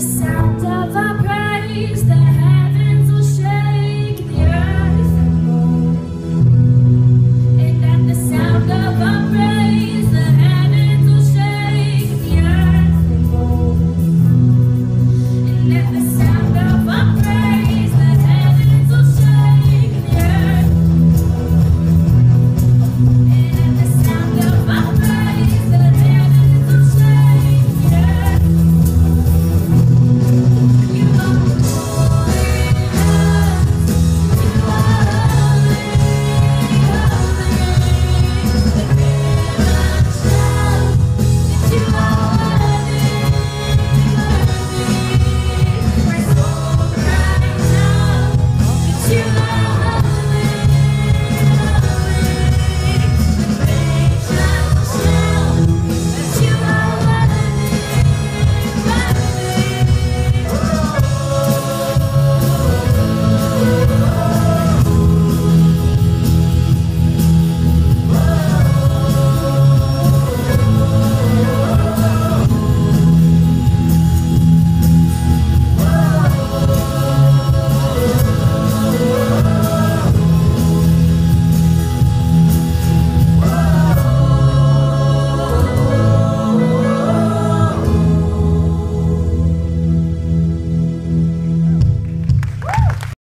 The sound